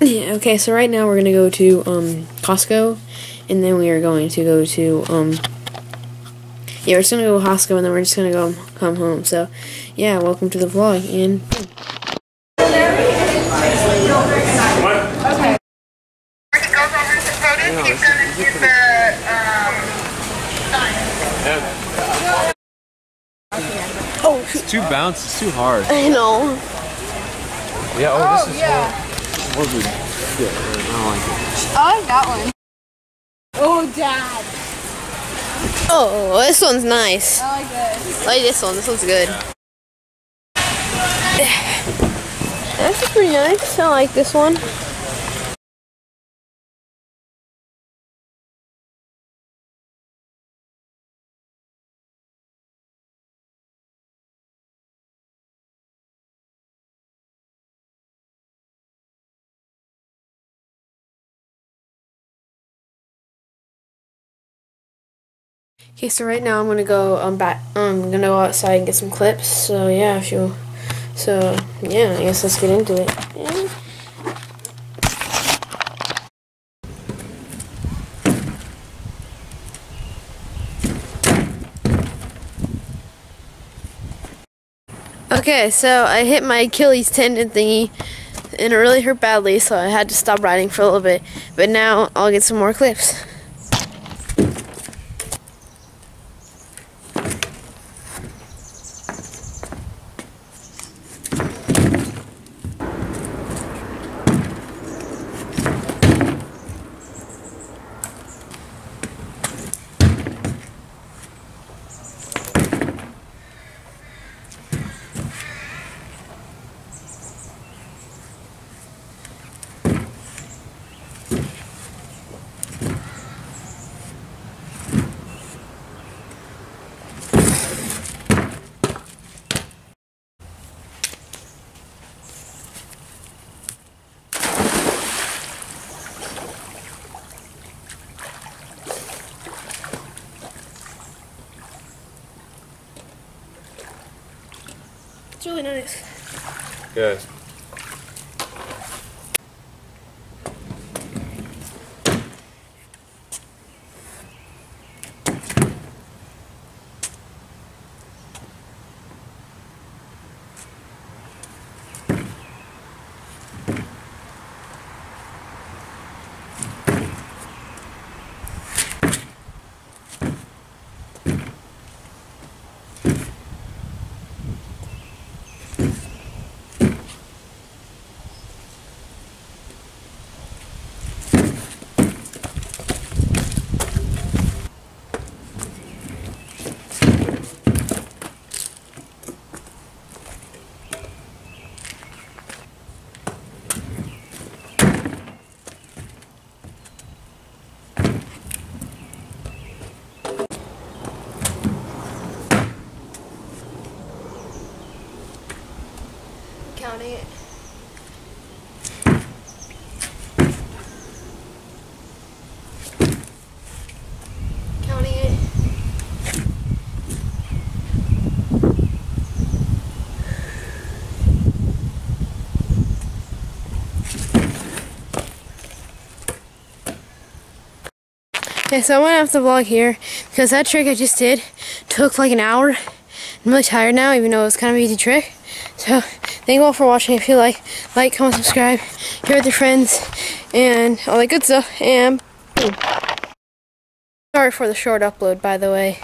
Yeah, okay, so right now we're gonna go to um Costco and then we are going to go to um yeah, we're just gonna go to Costco and then we're just gonna go come home. So yeah, welcome to the vlog and When he goes over to the produce, he's gonna get the, um, It's too bouncy. It's too hard. I know. Yeah. Oh, this is yeah. Yeah, I don't like it. I like that one. Oh, Dad. Oh, this one's nice. I like this. I like this one. This one's good. That's pretty nice. I like this one. Okay, so right now I'm gonna go um back I'm gonna go outside and get some clips. So yeah, if you so yeah, I guess let's get into it. Okay, so I hit my Achilles tendon thingy and it really hurt badly, so I had to stop riding for a little bit. But now I'll get some more clips. It's really nice. Good. Counting it. Okay, so I'm gonna have to vlog here because that trick I just did took like an hour. I'm really tired now, even though it was kind of an easy trick. So, thank you all for watching. If you like, like, comment, subscribe, share with your friends, and all that good stuff. And boom. Sorry for the short upload, by the way.